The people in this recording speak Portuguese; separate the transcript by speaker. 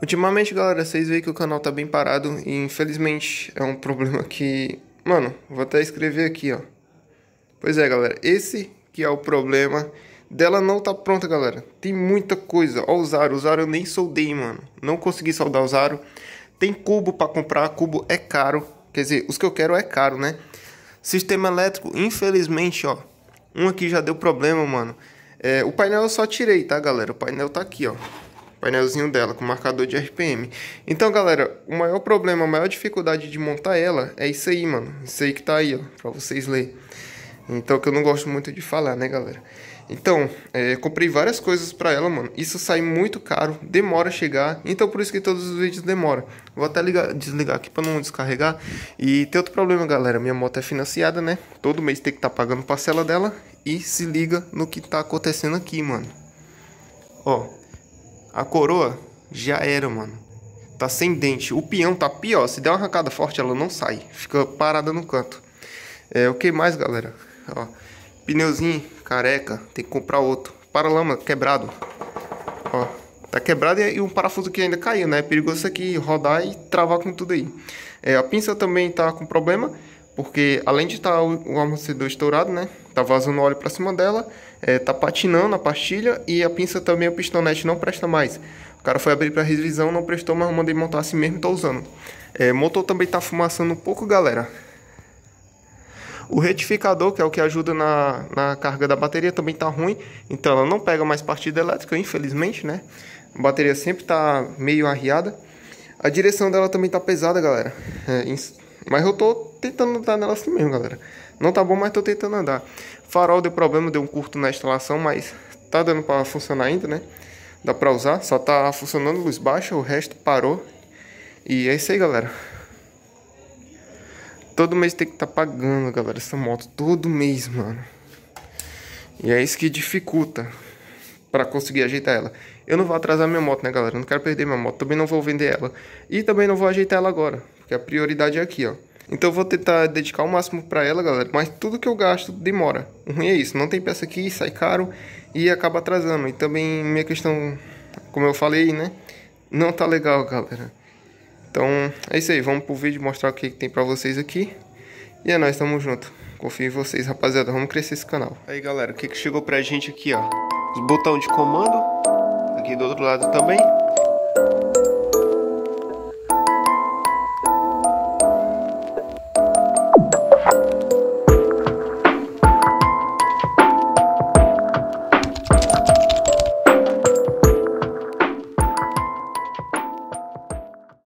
Speaker 1: Ultimamente, galera, vocês veem que o canal tá bem parado e infelizmente é um problema que... Mano, vou até escrever aqui, ó. Pois é, galera, esse que é o problema dela não tá pronta, galera. Tem muita coisa. Ó o Zaro, o Zaro eu nem soldei, mano. Não consegui soldar o Zaro. Tem cubo para comprar, cubo é caro. Quer dizer, os que eu quero é caro, né? Sistema elétrico, infelizmente, ó. Um aqui já deu problema, mano. É, o painel eu só tirei, tá, galera? O painel tá aqui, ó. Painelzinho dela, com marcador de RPM. Então, galera, o maior problema, a maior dificuldade de montar ela é isso aí, mano. Isso aí que tá aí, ó, pra vocês lerem. Então, que eu não gosto muito de falar, né, galera? Então, é, comprei várias coisas pra ela, mano. Isso sai muito caro, demora a chegar. Então, por isso que todos os vídeos demoram. Vou até ligar, desligar aqui pra não descarregar. E tem outro problema, galera. Minha moto é financiada, né? Todo mês tem que estar tá pagando parcela dela. E se liga no que tá acontecendo aqui, mano. Ó, a coroa já era, mano. Tá sem dente. O peão tá pior. Se der uma arrancada forte, ela não sai. Fica parada no canto. É, o que mais, galera? Ó, pneuzinho careca, tem que comprar outro. Paralama quebrado. Ó, tá quebrado e um parafuso que ainda caiu, né? É perigoso isso aqui rodar e travar com tudo aí. É, a pinça também tá com problema, porque além de estar tá o, amortecedor estourado, né? Tá vazando óleo para cima dela, é, tá patinando a pastilha e a pinça também, o pistonete não presta mais. O cara foi abrir para revisão, não prestou, mas eu mandei montar assim mesmo e tô usando. É, motor também tá fumaçando um pouco, galera. O retificador, que é o que ajuda na, na carga da bateria, também está ruim. Então ela não pega mais partida elétrica, infelizmente, né? A bateria sempre está meio arriada. A direção dela também está pesada, galera. É, mas eu tô tentando andar nela assim mesmo, galera. Não tá bom, mas tô tentando andar. Farol deu problema, deu um curto na instalação, mas tá dando para funcionar ainda, né? Dá para usar, só tá funcionando luz baixa, o resto parou. E é isso aí, galera. Todo mês tem que estar tá pagando, galera, essa moto. Todo mês, mano. E é isso que dificulta para conseguir ajeitar ela. Eu não vou atrasar minha moto, né, galera? Eu não quero perder minha moto. Também não vou vender ela. E também não vou ajeitar ela agora. Porque a prioridade é aqui, ó. Então eu vou tentar dedicar o máximo para ela, galera. Mas tudo que eu gasto demora. O ruim é isso. Não tem peça aqui, sai caro e acaba atrasando. E também minha questão, como eu falei, né? Não tá legal, galera. Então, é isso aí. Vamos pro vídeo mostrar o que tem pra vocês aqui. E é nóis, tamo junto. Confio em vocês, rapaziada. Vamos crescer esse canal. Aí, galera, o que, que chegou pra gente aqui, ó? Os botões de comando. Aqui do outro lado também.